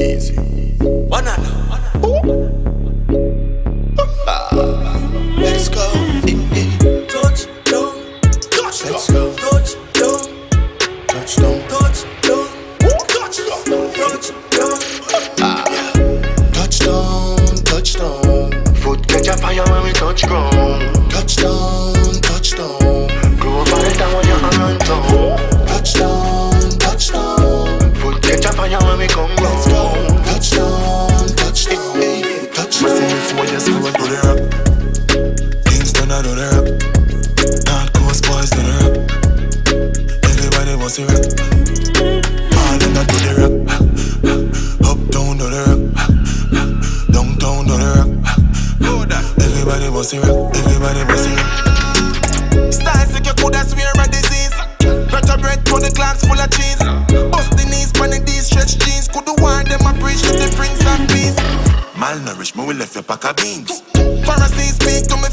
Easy. Banana. Banana. For the glass full of cheese. Bust the knees, pan the these stretch jeans. Coulda warn them appreciate the prince of peace. Malnourished, me we left your pack of beans. Pharisees speak to me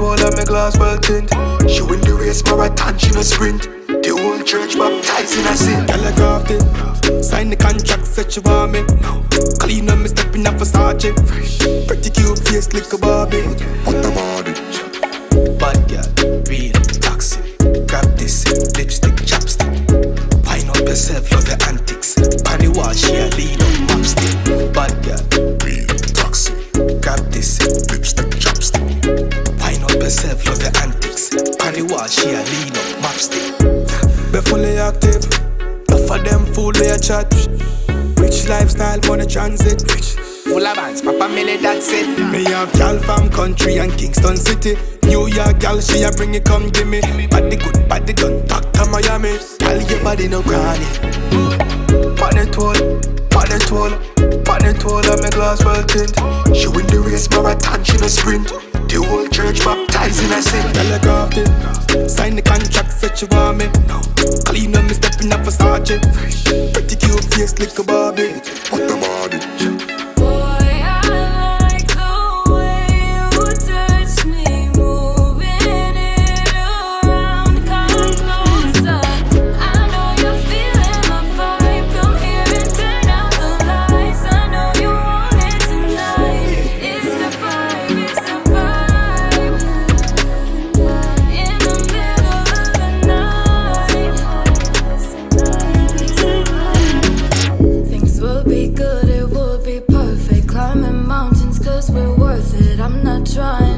pan it all, and my glass well tint. She win the race marathon, she no sprint. The whole church baptized in a sin. Girl, I crafted. Sign the contract, said she want me. Clean up me stepping up for Versace. Pretty cute face like a Barbie. What about it? Bad girl, real lifestyle, money transit. Rich. Full of bands, Papa Millie, that's it. Me have gal from country and Kingston City. New York gal, she a bring it, come give me. Body good, body done, talk to Miami. Gal, your body no granny. Pan it all, pan it all, pan it all, and my glass well tint. She win the race marathon, she no sprint. The whole church baptized in a sin. Girl, I crafted. Sign the contract, said she want me. Clean up me stepping up for Versace. Pretty cute face like a Barbie. What about it? I'm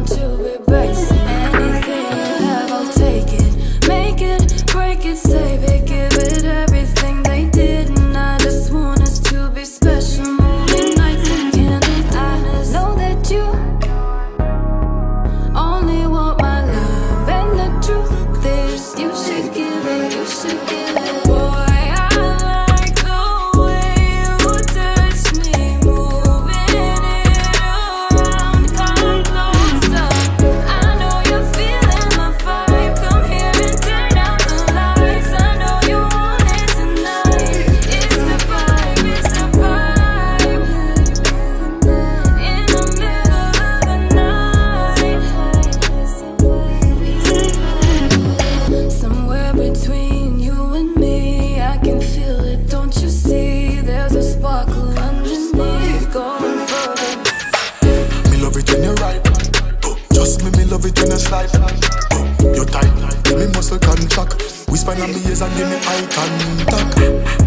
Ears and give me eye contact.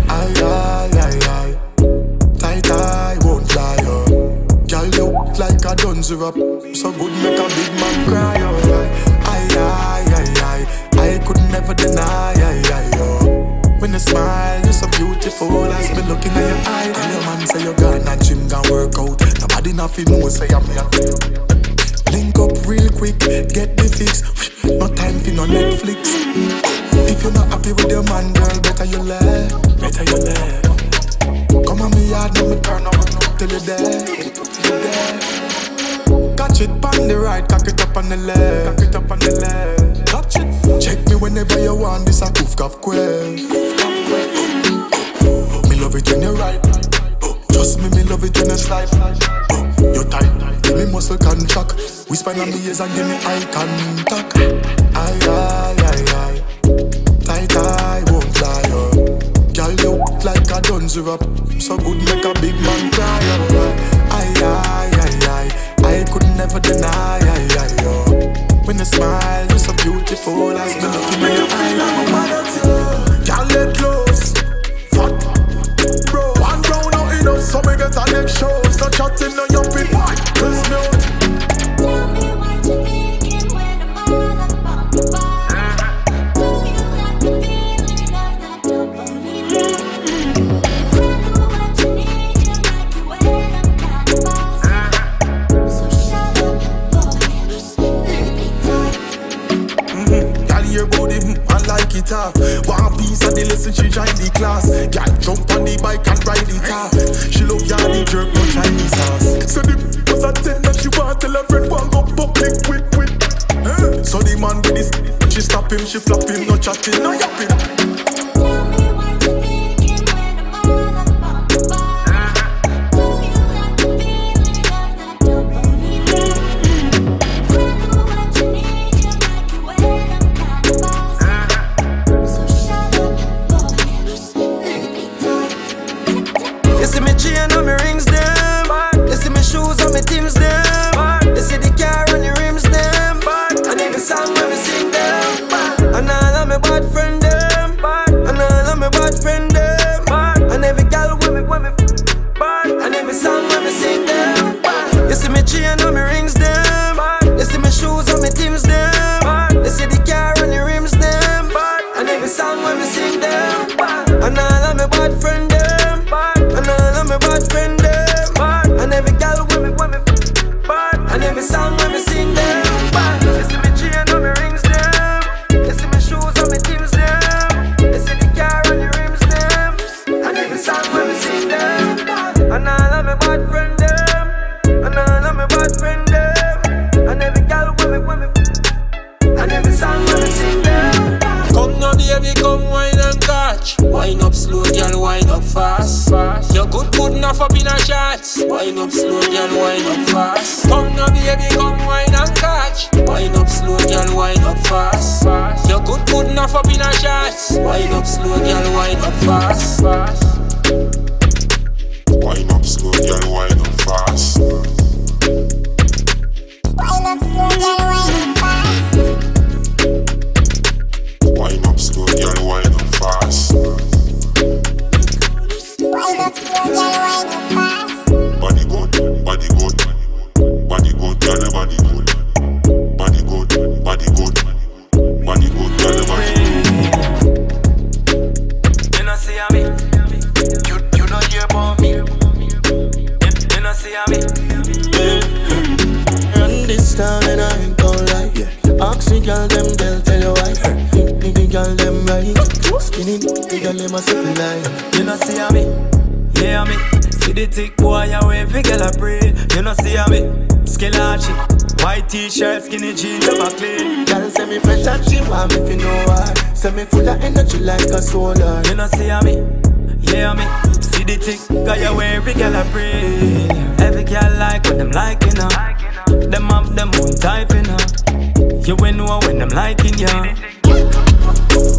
Aye, aye, aye, aye. Tight, I won't lie, oh. Girl, you like a done syrup. So good, make a big man cry, oh. Aye, aye, aye, aye. I could never deny, aye, aye, oh. When you smile, you're so beautiful as me looking at your eye. Tell your man say you're gone and gym can work out. Nobody nothing know say I'm here. Link up real quick, get the fix. No time for no Netflix. You're not happy with your man, girl, better you left. Better you left. Come on, me yard, now me turn up. till you dead. Till you dead. Catch it on the right, cock it up on the left. Cock it up on the left. Catch it. Check me whenever you want. This a goof cough quail. Me love it when you right. Trust me, me love it when you slide. You tight, give me muscle contract. Whisper in my ears and give me eye contact. Aye, done syrup. So good, make a big man cry. Aye, aye, aye, aye. I could never deny. Class. Girl, jump on the bike and ride it off. She love yardy jerk, no Chinese sauce. So the was a ten and she want tell her friend one go public quick. Eh? So the man with this, she stop him, she flop him, no chatting, no yapping. Good up in a shots. Wine up slow, girl, wine up fast. Come now, baby, come wine and catch. Wine up slow, girl, wine up fast. fast. You're good, good enough up in a shots. Wine up slow, girl, wine up fast. fast. You, you me. Run this town and I ain't gon' lie. Ask the girl them, they'll tell you why. The girl them right. Skinny, the girl them a simple lie. You know see me. Yeah me. See the thick boy I wave fi girl a pray. You know see me. Skelachi. White t-shirt, skinny jeans, up a clean. Girl say me fresh and she want me fi know why. Say me full of energy like a solar. You know see me. Yeah me. See the tick, got you where every girl I pray. Every girl like what them liking her. Them up, them own typing you her. You ain't know when I'm liking ya.